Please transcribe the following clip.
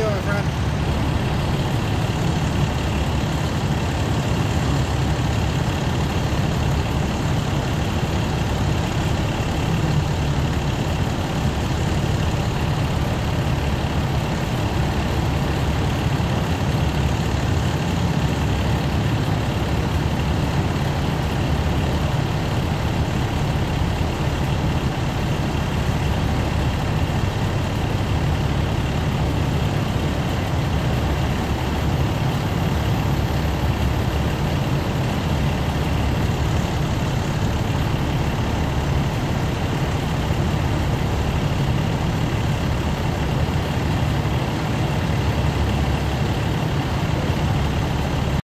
doing.